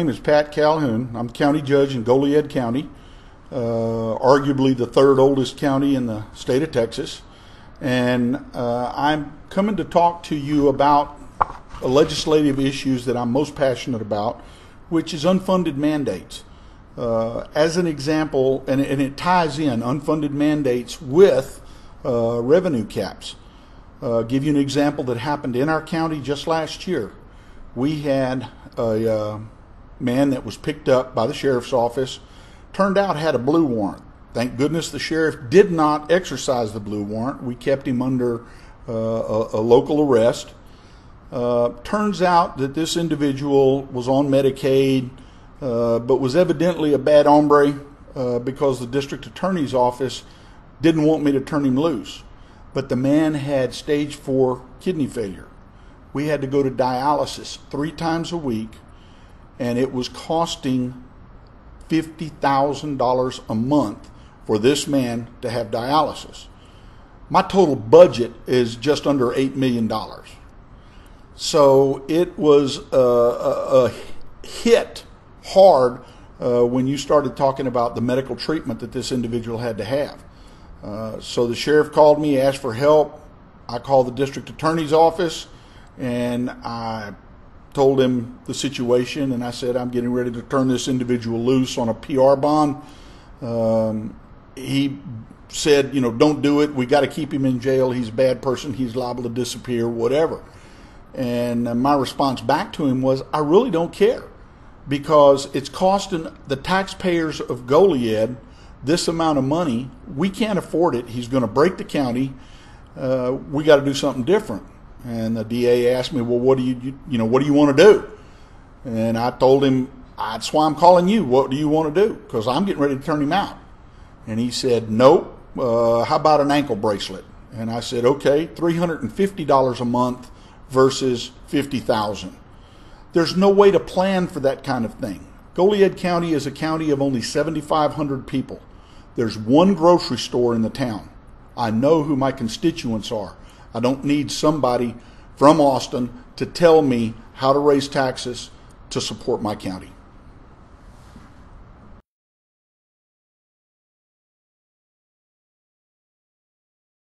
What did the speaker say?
name is Pat Calhoun. I'm county judge in Goliad County, uh, arguably the third oldest county in the state of Texas. And uh, I'm coming to talk to you about legislative issues that I'm most passionate about, which is unfunded mandates. Uh, as an example, and, and, it ties in unfunded mandates with uh, revenue caps. Uh, give you an example that happened in our county just last year. We had a uh, man that was picked up by the sheriff's office, turned out had a blue warrant. Thank goodness the sheriff did not exercise the blue warrant. We kept him under uh, a, a, local arrest. Uh, turns out that this individual was on Medicaid, uh, but was evidently a bad hombre uh, because the district attorney's office didn't want me to turn him loose. But the man had stage four kidney failure. We had to go to dialysis three times a week and it was costing $50,000 a month for this man to have dialysis. My total budget is just under $8 million. So it was a, a, a hit hard uh, when you started talking about the medical treatment that this individual had to have. Uh, so the sheriff called me, asked for help. I called the district attorney's office, and I told him the situation, and I said, I'm getting ready to turn this individual loose on a PR bond. Um, he said, you know, don't do it. We got to keep him in jail. He's a bad person. He's liable to disappear, whatever. And uh, my response back to him was, I really don't care because it's costing the taxpayers of Goliad this amount of money. We can't afford it. He's going to break the county. Uh, we got to do something different. And the DA asked me, well, what do you, you know, what do you want to do? And I told him, that's why I'm calling you. What do you want to do? Because I'm getting ready to turn him out. And he said, nope. Uh, how about an ankle bracelet? And I said, okay, $350 a month versus 50000 There's no way to plan for that kind of thing. Goliad County is a county of only 7,500 people. There's one grocery store in the town. I know who my constituents are. I don't need somebody from Austin to tell me how to raise taxes to support my county.